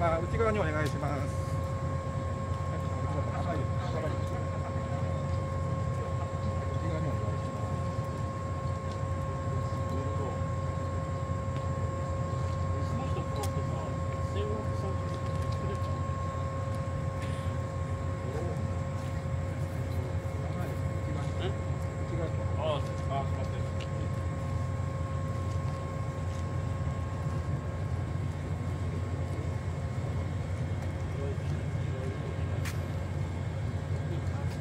様内側にお願いします。